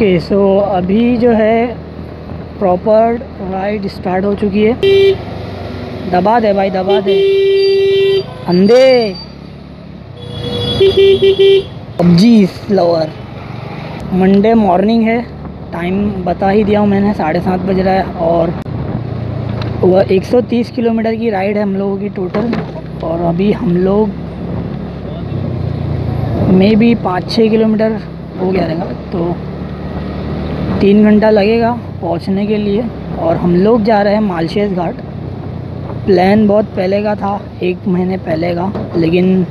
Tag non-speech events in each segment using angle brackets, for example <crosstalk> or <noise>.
Okay so अभी जो है प्रॉपर राइड स्टार्ट हो चुकी है। दबा दे भाई, दबा दे। अंधे। लवर मंडे मॉर्निंग है। टाइम बता ही दिया हूँ मैंने, साढ़े सात बज रहा है और वह 130 किलोमीटर की राइड है हम लोगों की टोटल और अभी हम लोग मे बी पाँच छः किलोमीटर हो गया रहेगा तो तीन घंटा लगेगा पहुँचने के लिए और हम लोग जा रहे हैं मालशेज घाट। प्लान बहुत पहले का था, एक महीने पहले का, लेकिन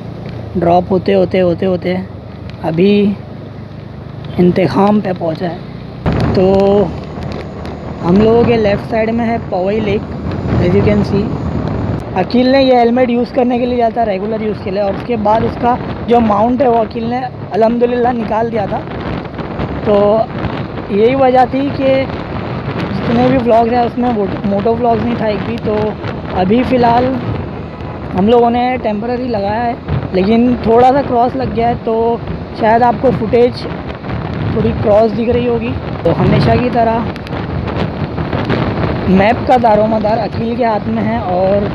ड्रॉप होते होते होते होते अभी इंतखाम पे पहुँचा है। तो हम लोगों के लेफ़्ट साइड में है Powai lake as you can see Akeel ने ये हेलमेट यूज़ करने के लिए जाता है रेगुलर यूज़ के लिए, और उसके बाद उसका जो माउंट है वो अकील ने अलहमदिल्ला निकाल दिया था। तो यही वजह थी कि जितने भी व्लॉग्स हैं, उसमें मोटो ब्लॉग्स नहीं था एक भी तो अभी फ़िलहाल हम लोगों ने टेम्पररी लगाया है, लेकिन थोड़ा सा क्रॉस लग गया है तो शायद आपको फुटेज थोड़ी क्रॉस दिख रही होगी। तो हमेशा की तरह मैप का दारोमदार अकील के हाथ में है और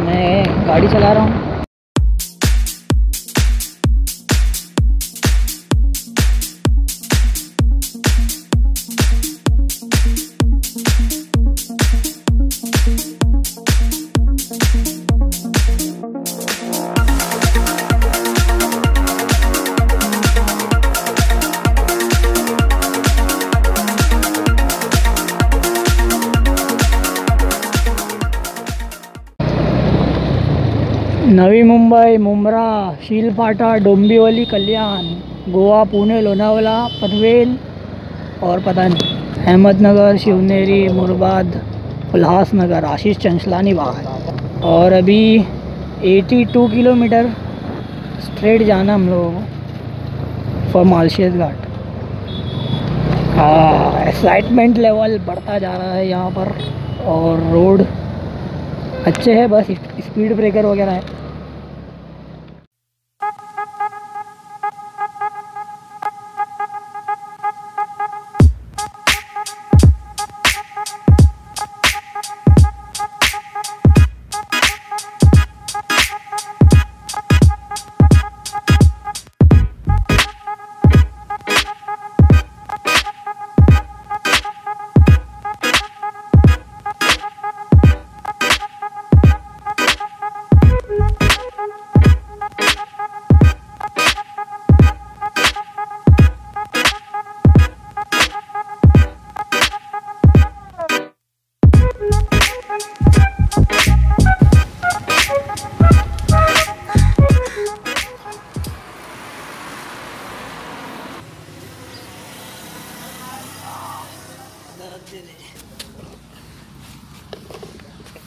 मैं गाड़ी चला रहा हूँ। नवी मुंबई, मुंब्रा, शीलफाटा, डोंबिवली, कल्याण, गोवा, पुणे लोनावला पनवेल और पता नहीं, अहमदनगर, शिवनेरी, मुरबाद, उल्हासनगर, आशीष चंचलानी बाग और अभी 82 किलोमीटर स्ट्रेट जाना हम लोगों को फॉर मालशेज घाट। हाँ एक्साइटमेंट लेवल बढ़ता जा रहा है यहाँ पर और रोड अच्छे हैं बस स्पीड ब्रेकर वगैरह है।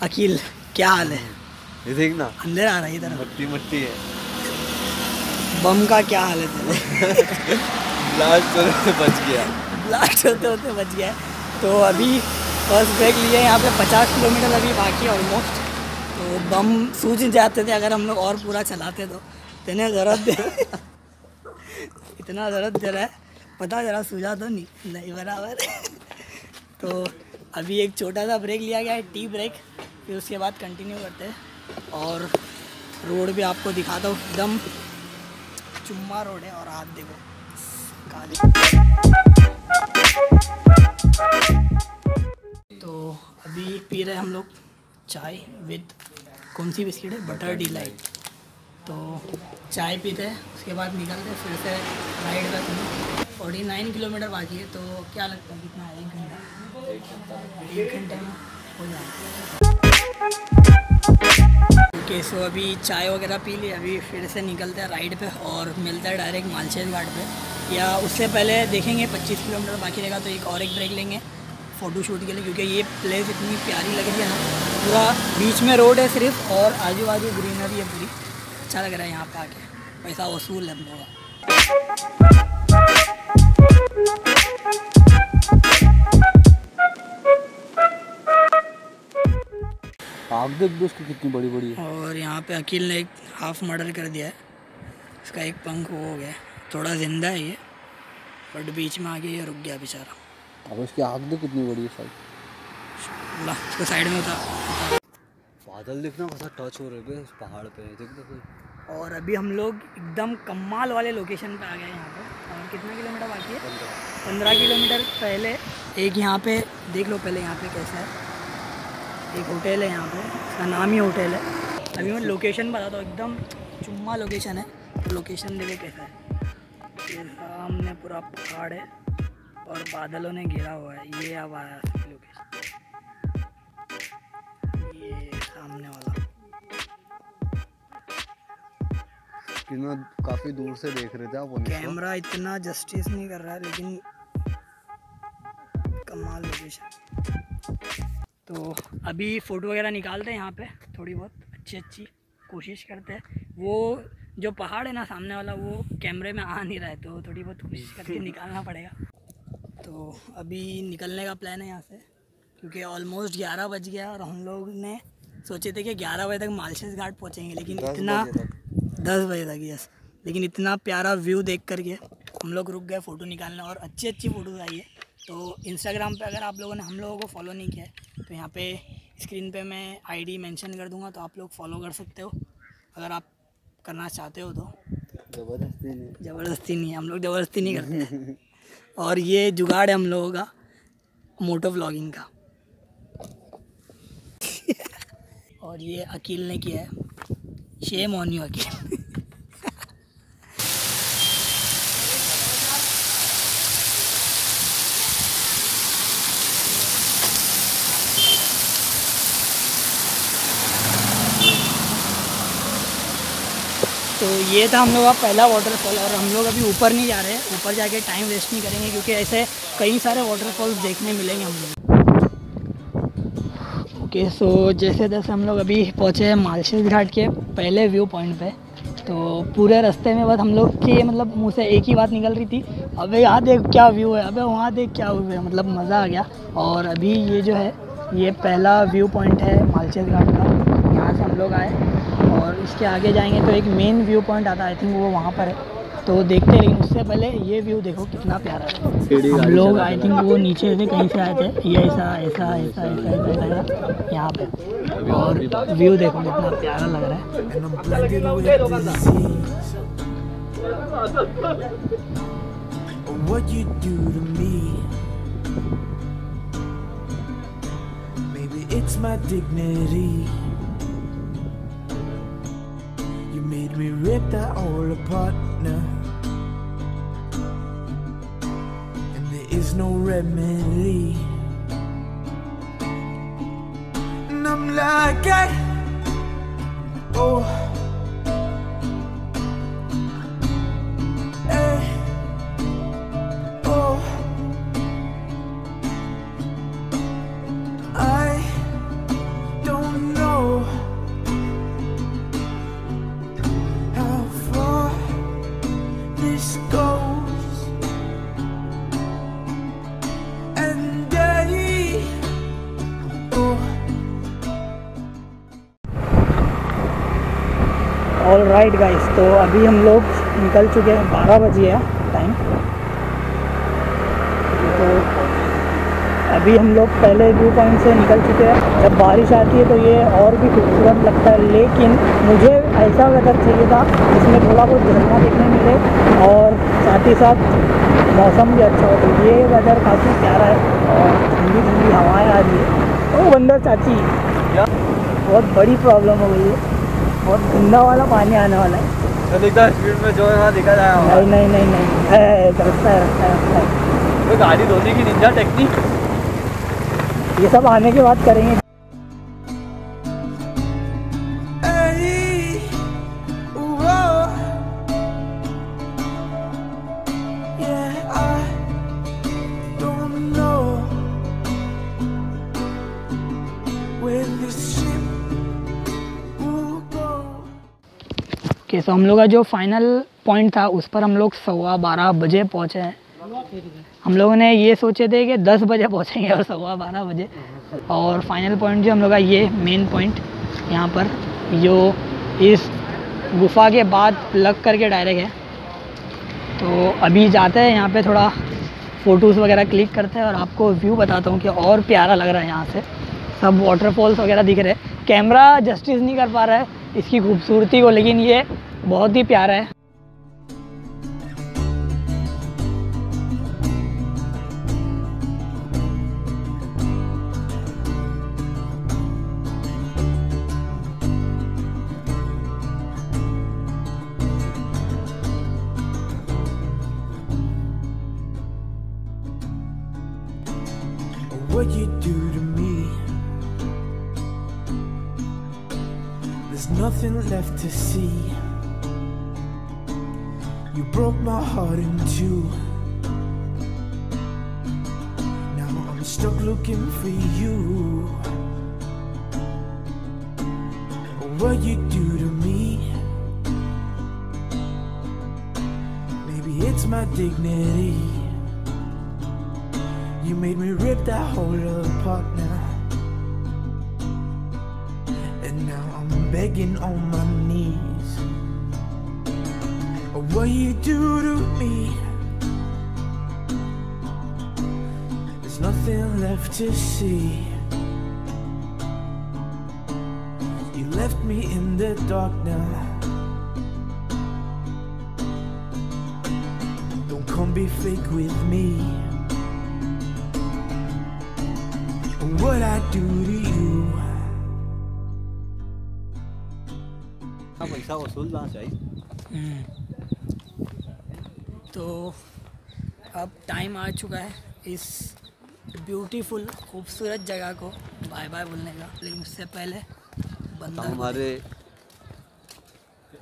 अकील क्या हाल है? ये देख ना। अंदर आ रहा है इधर। मट्टी मट्टी है। बम का क्या हाल है तेरे? ब्लास्ट होने से बच गया। ब्लास्ट होते होते बच गया। तो अभी फ़र्स्ट ब्रेक लिए यहाँ पे पचास किलोमीटर अभी बाकी है ऑलमोस्ट तो बम सूझ जाते थे अगर हम लोग और पूरा चलाते तो। इतने ज़रूरत दे इतना ज़रूरत दे रहा है। पता जरा सूझा तो नहीं नहीं बराबर। तो अभी एक छोटा सा ब्रेक लिया गया है टी ब्रेक फिर उसके बाद कंटिन्यू करते हैं। और रोड भी आपको दिखाता हूँ एकदम चुम्मा रोड है और हाथ देखो काली। तो अभी पी रहे हम लोग चाय विद कौन सी बिस्किट है? बटर डिलाइट तो चाय पीते हैं उसके बाद निकलते हैं फिर से राइड करते फोर्टी नाइन किलोमीटर बाकी है तो क्या लगता है कितना एक घंटा। एक घंटे में हो जाएगा। ओके सो अभी चाय वगैरह पी ली, अभी फिर से निकलते हैं राइड पे और मिलते हैं डायरेक्ट मालशेज घाट पे। या उससे पहले देखेंगे 25 किलोमीटर बाकी रहेगा तो एक और एक ब्रेक लेंगे फ़ोटो शूट के लिए, क्योंकि ये प्लेस इतनी प्यारी लग रही है ना। पूरा बीच में रोड है सिर्फ़ और आजू बाजू ग्रीनरी है पूरी। अच्छा लग रहा है यहाँ पे आके। पैसा वसूल है हम लोग आग देख दोस्त कितनी बड़ी बड़ी है। और यहाँ पे अकील ने एक हाफ़ मर्डर कर दिया है। इसका एक पंख वो हो गया थोड़ा ज़िंदा है ये बट बीच में आके ये रुक गया बेचारा। अब उसकी आग देख कितनी बड़ी है साइड उसको साइड में उतार। बादल देखना कैसा टच हो रहे थे पहाड़ पे देख देखो और अभी हम लोग एकदम कमाल वाले लोकेशन पे आ गए यहाँ पे। और कितना किलोमीटर बाकी है? पंद्रह। किलोमीटर पहले। एक यहाँ पे देख लो पहले यहाँ पे कैसा है। एक होटल है यहाँ पे उसका नाम ही होटल है। अभी मैं लोकेशन बताता हूँ एकदम चुम्मा लोकेशन है। तो लोकेशन देखो कैसा है। सामने पूरा पहाड़ है और बादलों ने घेरा हुआ है। ये अब कितना काफ़ी दूर से देख रहे थे आप तो। कैमरा इतना जस्टिस नहीं कर रहा है लेकिन कमाल लोकेशन तो अभी फ़ोटो वगैरह निकालते हैं यहाँ पे थोड़ी बहुत अच्छी अच्छी कोशिश करते हैं वो जो पहाड़ है ना सामने वाला वो कैमरे में आ नहीं रहा है तो थोड़ी बहुत कोशिश करके <laughs> निकालना पड़ेगा तो अभी निकलने का प्लान है यहाँ से क्योंकि ऑलमोस्ट ग्यारह बज गया और हम लोग ने सोचे थे कि ग्यारह बजे तक मालशेज घाट पहुँचेंगे लेकिन इतना। दस बजे तक यस लेकिन इतना प्यारा व्यू देख करके हम लोग रुक गए फ़ोटो निकालने और अच्छी अच्छी फ़ोटोज़ आई है। तो इंस्टाग्राम पे अगर आप लोगों ने हम लोगों को फॉलो नहीं किया है तो यहाँ पे स्क्रीन पे मैं आईडी मेंशन कर दूँगा तो आप लोग फॉलो कर सकते हो। अगर आप करना चाहते हो तो। ज़बरदस्ती नहीं। ज़बरदस्ती नहीं हम लोग ज़बरदस्ती नहीं करते और ये जुगाड़ है हम लोगों का मोटो व्लॉगिंग का। <laughs> और ये अकील ने किया है। शेम ऑन यू अकील तो ये था हम लोग का पहला वाटरफॉल और हम लोग अभी ऊपर नहीं जा रहे हैं। ऊपर जाके टाइम वेस्ट नहीं करेंगे क्योंकि ऐसे कई सारे वाटरफॉल्स देखने मिलेंगे हम लोग ओके सो जैसे जैसे हम लोग अभी पहुँचे हैं मालशेज घाट के पहले व्यू पॉइंट पे तो पूरे रास्ते में बस हम लोग की मतलब मुँह से एक ही बात निकल रही थी, अबे यहाँ देख क्या व्यू है, अबे वहाँ देख क्या व्यू है मतलब मज़ा आ गया। और अभी ये जो है, ये पहला व्यू पॉइंट है मालशेज घाट का, यहाँ से हम लोग आए। और इसके आगे जाएँगे तो एक मेन व्यू पॉइंट आता आई थिंक वो वहाँ पर है। तो देखते हैं लेकिन उससे पहले ये व्यू देखो कितना प्यारा है हम लोग आई थिंक वो नीचे से कहीं से आए थे ये ऐसा ऐसा ऐसा ऐसा ऐसा ऐसा यहाँ पे और व्यू देखो कितना प्यारा लग रहा है it's my dignity. You made me rip that all apart now. And there is no remedy. And I'm like, I. Oh. Right guys तो अभी हम लोग निकल चुके हैं। बारह बजे है टाइम तो अभी हम लोग पहले व्यू पॉइंट से निकल चुके हैं। जब बारिश आती है तो ये और भी खूबसूरत लगता है। लेकिन मुझे ऐसा वेदर चाहिए था, जिसमें थोड़ा बहुत झरना देखने मिले और साथ ही साथ मौसम भी अच्छा हो। तो ये वेदर काफ़ी प्यारा है और ठंडी ठंडी हवाएँ आ रही है। ओ, बंदर चाची। बहुत बड़ी प्रॉब्लम हो गई है। बहुत गंदा वाला पानी आने वाला है। तो दिखता स्पीड में जो है दिखा जाए नहीं नहीं नहीं नहीं। रखता है, रखता है रखता है। है तो गाड़ी धोने की निंजा टेक्निक ये सब आने के बाद करेंगे। ओके हम लोग का जो फाइनल पॉइंट था, उस पर हम लोग सवा बारह बजे पहुँचे हैं। हम लोगों ने ये सोचे थे कि दस बजे पहुँचेंगे और सवा बारह बजे। और फाइनल पॉइंट जो हम लोग का ये मेन पॉइंट यहाँ पर, जो इस गुफा के बाद लग करके डायरेक्ट है। तो अभी जाते हैं, यहाँ पे थोड़ा फ़ोटोज़ वगैरह क्लिक करते हैं और आपको व्यू बताता हूँ कि और प्यारा लग रहा है यहाँ से। सब वाटरफॉल्स वगैरह दिख रहे हैं। कैमरा जस्टिस नहीं कर पा रहा है, इसकी खूबसूरती को, लेकिन ये बहुत ही प्यारा है what you do to me. There's nothing left to see. You broke my heart in two. Now I'm stuck looking for you. What you do to me. Maybe it's my dignity. You made me rip that whole apart now. And now I'm begging on my knees what you do to me. There's nothing left to see. You left me in the dark now. Don't come be fake with me. What I do to you. Sao? तो अब time आ चुका है इस beautiful खूबसूरत जगह को bye bye बोलने का। लेकिन उससे पहले बंदर हमारे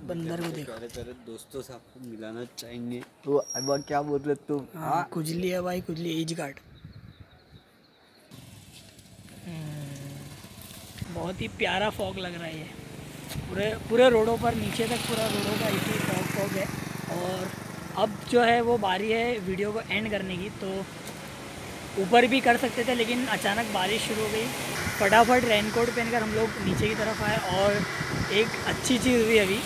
बंदर को देखो। प्यारे दोस्तों से आपको मिलाना चाहेंगे। तो अब क्या बोल रहे तुम? हाँ खुजली है भाई खुजली एज कार्ड हम्म, बहुत ही प्यारा फॉग लग रहा है ये। पूरे पूरे रोडों पर नीचे तक पूरा रोडों का इसी फॉग फॉग है। और अब जो है वो बारी है वीडियो को एंड करने की तो ऊपर भी कर सकते थे लेकिन अचानक बारिश शुरू हो गई। फटाफट रेनकोट पहनकर हम लोग नीचे की तरफ़ आए और एक अच्छी चीज़ हुई अभी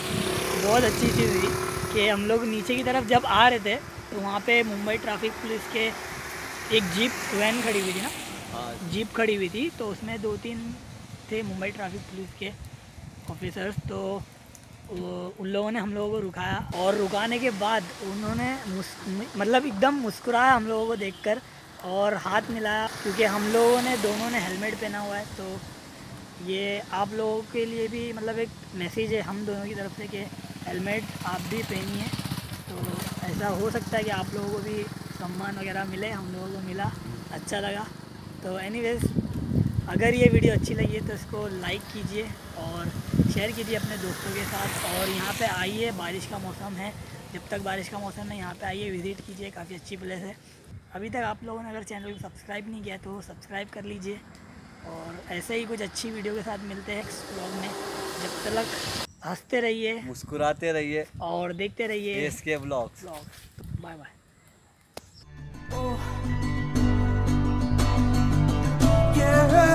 बहुत अच्छी चीज़ हुई कि हम लोग नीचे की तरफ़ जब आ रहे थे तो वहाँ पे मुंबई ट्रैफ़िक पुलिस के एक जीप वैन खड़ी हुई थी ना? हाँ। जीप खड़ी हुई थी तो उसमें दो तीन थे मुंबई ट्रैफ़िक पुलिस के ऑफिसर्स तो उन लोगों ने हम लोगों को रुकाया और रुकाने के बाद उन्होंने मतलब एकदम मुस्कुराया हम लोगों को देखकर और हाथ मिलाया, क्योंकि हम लोगों ने, दोनों ने हेलमेट पहना हुआ है। तो ये आप लोगों के लिए भी मतलब एक मैसेज है हम दोनों की तरफ़ से कि हेलमेट आप भी पहनिए। तो ऐसा हो सकता है कि आप लोगों को भी सम्मान वगैरह मिले, हम लोगों को मिला अच्छा लगा। तो एनीवेज अगर ये वीडियो अच्छी लगी है तो इसको लाइक कीजिए और शेयर कीजिए अपने दोस्तों के साथ। और यहाँ पे आइए बारिश का मौसम है। जब तक बारिश का मौसम है यहाँ पे आइए विज़िट कीजिए काफ़ी अच्छी प्लेस है। अभी तक आप लोगों ने अगर चैनल को सब्सक्राइब नहीं किया तो सब्सक्राइब कर लीजिए। और ऐसे ही कुछ अच्छी वीडियो के साथ मिलते हैं नेक्स्ट ब्लॉग में। जब तक हँसते रहिए। मुस्कुराते रहिए। और देखते रहिए देश के blogs blog bye bye Yeah.